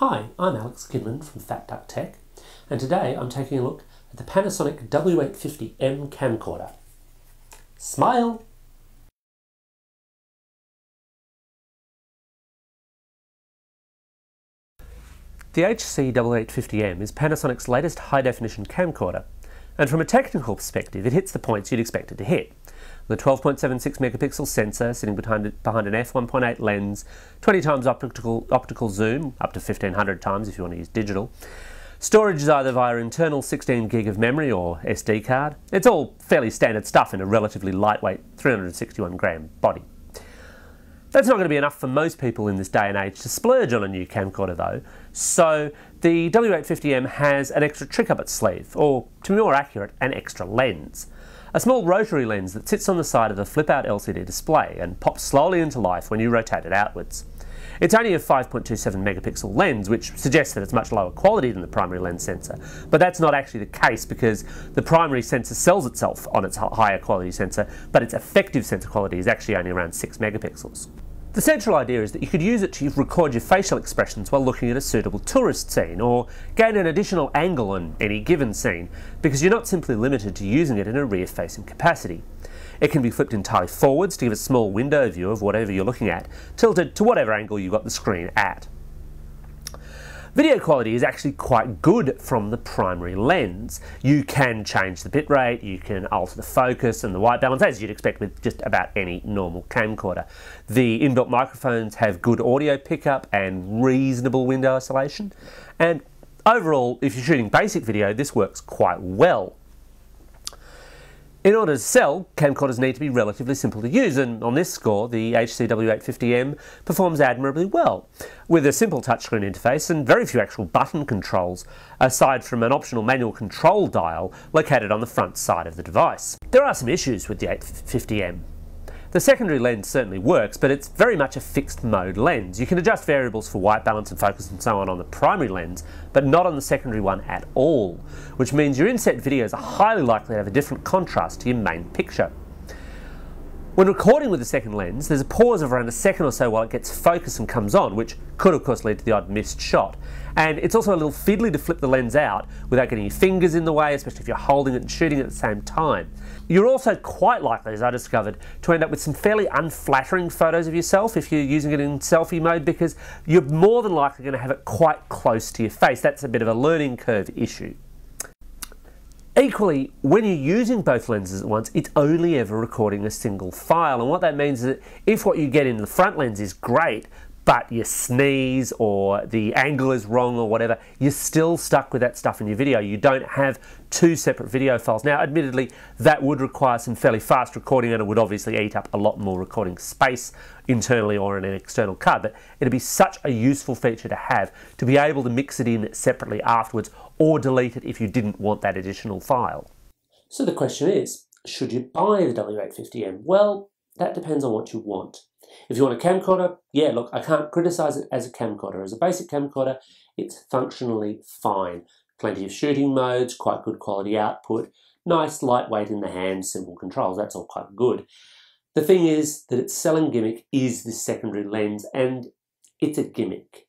Hi, I'm Alex Kidman from Fat Duck Tech, and today I'm taking a look at the Panasonic W850M camcorder. Smile! The HC8850M is Panasonic's latest high-definition camcorder, and from a technical perspective it hits the points you'd expect it to hit. The 12.76 megapixel sensor sitting behind, behind an f1.8 lens, 20 times optical, optical zoom, up to 1500 times if you want to use digital. Storage is either via internal 16 gig of memory or SD card. It's all fairly standard stuff in a relatively lightweight 361 gram body. That's not going to be enough for most people in this day and age to splurge on a new camcorder though, so the W850M has an extra trick up its sleeve, or to be more accurate, an extra lens. A small rotary lens that sits on the side of the flip-out LCD display and pops slowly into life when you rotate it outwards. It's only a 5.27 megapixel lens, which suggests that it's much lower quality than the primary lens sensor. But that's not actually the case because the primary sensor sells itself on its higher quality sensor, but its effective sensor quality is actually only around 6 megapixels. The central idea is that you could use it to record your facial expressions while looking at a suitable tourist scene, or gain an additional angle on any given scene, because you're not simply limited to using it in a rear-facing capacity. It can be flipped entirely forwards to give a small window view of whatever you're looking at, tilted to whatever angle you've got the screen at. Video quality is actually quite good from the primary lens. You can change the bitrate, you can alter the focus and the white balance as you'd expect with just about any normal camcorder. The inbuilt microphones have good audio pickup and reasonable window isolation. And overall, if you're shooting basic video, this works quite well. In order to sell, camcorders need to be relatively simple to use, and on this score, the HCW850M performs admirably well, with a simple touchscreen interface and very few actual button controls, aside from an optional manual control dial located on the front side of the device. There are some issues with the 850M. The secondary lens certainly works, but it's very much a fixed mode lens. You can adjust variables for white balance and focus and so on on the primary lens, but not on the secondary one at all, which means your inset videos are highly likely to have a different contrast to your main picture. When recording with the second lens, there's a pause of around a second or so while it gets focused and comes on, which could of course lead to the odd missed shot. And it's also a little fiddly to flip the lens out without getting your fingers in the way, especially if you're holding it and shooting at the same time. You're also quite likely, as I discovered, to end up with some fairly unflattering photos of yourself if you're using it in selfie mode because you're more than likely going to have it quite close to your face. That's a bit of a learning curve issue. Equally, when you're using both lenses at once, it's only ever recording a single file. And what that means is that if what you get in the front lens is great, but you sneeze or the angle is wrong or whatever, you're still stuck with that stuff in your video. You don't have two separate video files. Now, admittedly, that would require some fairly fast recording and it would obviously eat up a lot more recording space internally or in an external card, but it'd be such a useful feature to have to be able to mix it in separately afterwards or delete it if you didn't want that additional file. So the question is, should you buy the W850M? Well, that depends on what you want. If you want a camcorder, yeah, look, I can't criticize it as a camcorder. As a basic camcorder, it's functionally fine. Plenty of shooting modes, quite good quality output, nice lightweight in the hand, simple controls, that's all quite good. The thing is that its selling gimmick is this secondary lens, and it's a gimmick.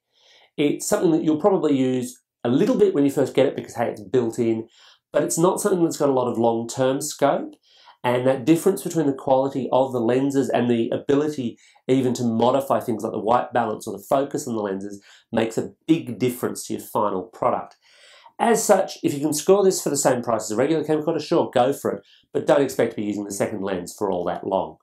It's something that you'll probably use a little bit when you first get it because, hey, it's built in, but it's not something that's got a lot of long-term scope. And that difference between the quality of the lenses and the ability even to modify things like the white balance or the focus on the lenses makes a big difference to your final product. As such, if you can score this for the same price as a regular camcorder, sure, go for it, but don't expect to be using the second lens for all that long.